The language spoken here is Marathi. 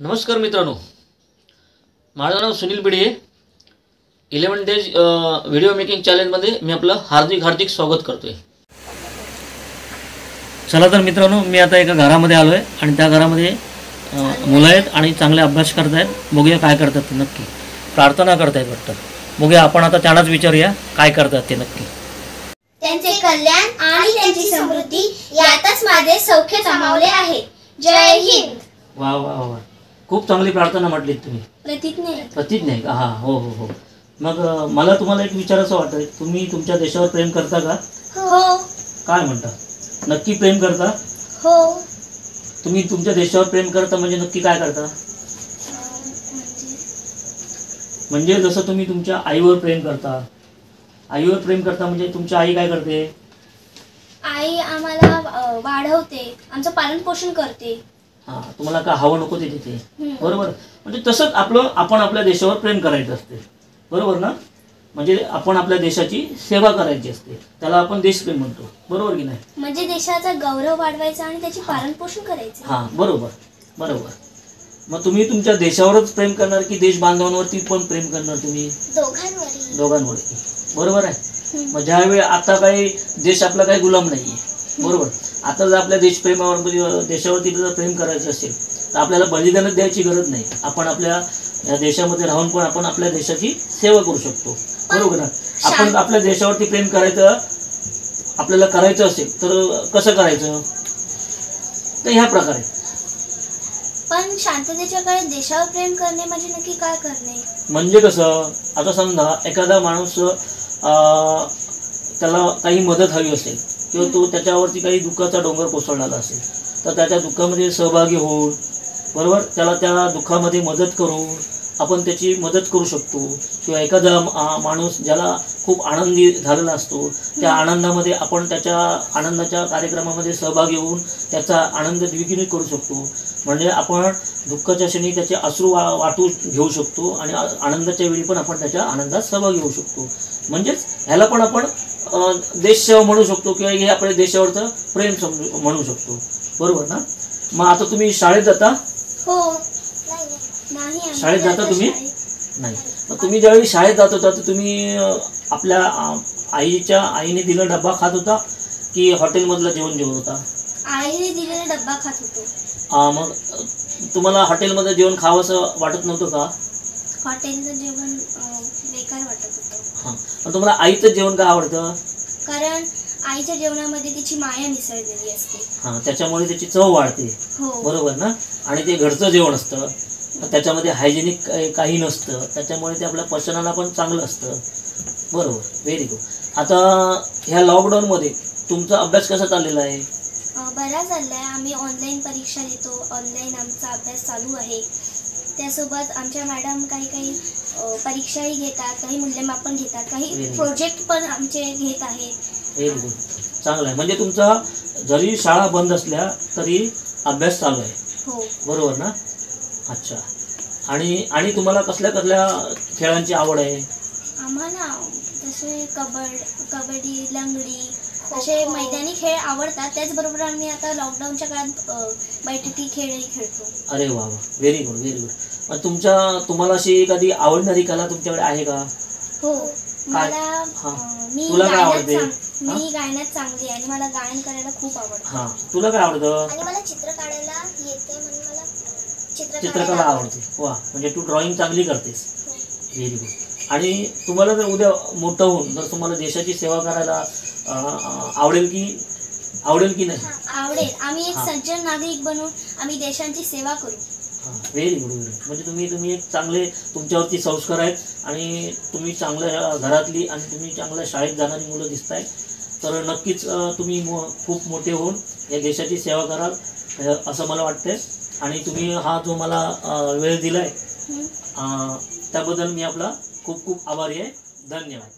नमस्कार मित्रांनो. माझं नाव Sunil Bide eleven days video making चॅलेंजमध्ये मी आपलं हार्दिक हार्दिक स्वागत करतोय. चला तर मित्रांनो मी आता एका घरामध्ये आलो आहे आणि त्या घरामध्ये मुलं आहेत आणि चांगले अभ्यास करत आहेत बघूया काय करतात ते नक्की. प्रार्थना करतायत वाटतं बघूया आपण आता त्यांनाच विचारूया काय करतात ते नक्की. त्यांचे कल्याण आणि त्यांची समृद्धी यातच माझे सौख्य सामावले आहे. जय हिंद. वा वा वा. खूप चांगली प्रार्थना म्हटलीत तुम्ही. प्रतिज्ञा प्रतीत नाही का? हां हो हो हो. मग अ, मला तुम्हाला एक विचारायचं वाटतं तुम्ही तुमच्या देशावर प्रेम करता का? हो. काय म्हणता? नक्की प्रेम करता? हो. तुम्ही तुमच्या देशावर प्रेम करता म्हणजे नक्की काय करता? म्हणजे जसं तुम्ही तुमच्या आईवर प्रेम करता. आईवर प्रेम करता म्हणजे तुमची आई काय करते? आई आम्हाला अ, वाढवते. आमचं पालन पोषण करते. हां तुम्हाला का हवं नको ते हम्म. बरोबर? म्हणजे तसंच आपलं आपण आपल्या देशावर प्रेम करायचं असते. बरोबर ना? म्हणजे आपण आपल्या देशाची सेवा करायची असते. त्याला आपण देशप्रेम म्हणतो. बरोबर की नाही? म्हणजे देशाचा गौरव वाढवायचा आणि त्याचे पालन पोषण करायचे. हां बरोबर. बरोबर. मग तुम्ही तुमच्या देशावरच प्रेम करणार की देश बांधवांवरती पण प्रेम करणार तुम्ही? दोघांवरही दोघांवरती. बरोबर आहे? मग ज्यावेळी आता काही देश आपला काही गुलाम नाही आहे बरोबर. आता जर आपल्या देशप्रेमावर म्हणजे देशावरती जर प्रेम करायचं असेल तर आपल्याला बलिदानच द्यायची गरज नाही. आपण आपल्या या देशामध्ये राहून पण आपण आपल्या देशाची सेवा करू शकतो. बरोबर ना? आपण आपल्या देशावरती प्रेम करायचं आपल्याला करायचं असेल तर कसं करायचं? तर ह्या प्रकारे. पण शांततेच्या काळात देशावर प्रेम करणे म्हणजे नक्की काय करणे? म्हणजे कसं? आता समजा एखादा माणूस त्याला काही मदत हवी असेल किंवा तो त्याच्यावरती काही दुःखाचा डोंगर कोसळलेला असेल तर त्याच्या दुःखामध्ये सहभागी होऊन बरोबर? त्याला त्या दुःखामध्ये मदत करून आपण त्याची मदत करू शकतो. किंवा एखादा माणूस ज्याला खूप आनंदी झालेला असतो त्या आनंदामध्ये आपण त्याच्या आनंदाच्या कार्यक्रमामध्ये सहभागी होऊन त्याचा आनंद द्विगुणित करू शकतो. म्हणजे आपण दुःखाच्या क्षणी त्याचे अश्रू वा वाटू घेऊ शकतो आणि आनंदाच्या वेळी पण आपण त्याच्या आनंदात सहभागी होऊ शकतो. म्हणजेच ह्याला पण आपण देशसेवा म्हणू शकतो किंवा हे आपल्या देशावरचं प्रेम समजू म्हणू शकतो. बरोबर ना? मग आता तुम्ही शाळेत जाता? हो. शाळेत जाता तुम्ही? नाही. मग तुम्ही ज्यावेळी शाळेत जात होता तर तुम्ही आपल्या आईच्या आईने दिला डब्बा खात होता की हॉटेलमधलं जेवण जेवत होता? आईने दिलेला डब्बा खात होतो. मग तुम्हाला हॉटेलमध्ये जेवण खावंसं वाटत नव्हतं का? हॉटेलचं जेवण अ, बेकार वाटत होतं हां मग तुम्हाला आईचं जेवण का आवडतं? कारण आईच्या जेवणामध्ये तिची माया मिसळलेली असते. हां त्याच्यामुळे त्याची चव वाढते. हो. बरोबर ना? आणि ते घरचं जेवण असतं. त्याच्यामध्ये हायजेनिक काही नसतं. त्याच्यामुळे ते आपल्या पचनाला पण चांगलं असतं. बरोबर. व्हेरी गुड आता ह्या लॉकडाऊनमध्ये तुमचा अभ्यास कसा चाललेला आहे? बरा चाललाय. आम्ही ऑनलाईन परीक्षा देतो. ऑनलाईन आमचा अभ्यास चालू आहे. त्यासोबत आमच्या मॅडम काही काही परीक्षाही घेतात काही मूल्यमापन घेतात काही. प्रोजेक्ट पण आमचे घेत आहेत. व्हेरी गुड चांगलं आहे. म्हणजे तुमचा जरी शाळा बंद असल्या तरी अभ्यास चालू आहे. हो. बरोबर ना? अच्छा. आणि आणि तुम्हाला कसल्या कसल्या खेळांची आवड आहे? आम्हाला तसे कबड कबड्डी लंगडी असे मैदानी खेळ आवडतात. त्याचबरोबर आम्ही आता लॉकडाऊनच्या काळात बैठकी खेळही खेळतो. अरे वा वा. व्हेरी गुड व्हेरी गुड मग तुमच्या तुम्हाला अशी एखादी आवडणारी कला तुमच्याकडे आहे का? हो? मला हा. मी तुला काय आवडते? मी गायनात चांगली आहे आणि मला गायन करायला खूप आवडतं. हां. तुला काय आवडतं? आणि मला चित्र काढायला येते म्हणून मला चित्र चित्रकला आवडते. वा. म्हणजे तू ड्रॉइंग चांगली करतेस. व्हेरी गुड आणि तुम्हाला जर उद्या मोठं होऊन जर तुम्हाला देशाची सेवा करायला आवडेल की आवडेल की नाही? आवडेल. आम्ही एक हा. सज्जन नागरिक बनून आम्ही देशांची सेवा करू. हां व्हेरी गुड व्हेरी म्हणजे तुम्ही तुम्ही एक चांगले तुमच्यावरती संस्कार आहेत आणि तुम्ही चांगल्या घरातली आणि तुम्ही चांगल्या शाळेत जाणारी मुलं दिसताय. तर नक्कीच अं, तुम्ही मो खूप मोठे होऊन या देशाची सेवा कराल अं, असं मला वाटतंय. आणि तुम्ही हा जो मला अं, वेळ दिला आहे त्याबद्दल मी आपला खूप खूप आभारी आहे. धन्यवाद.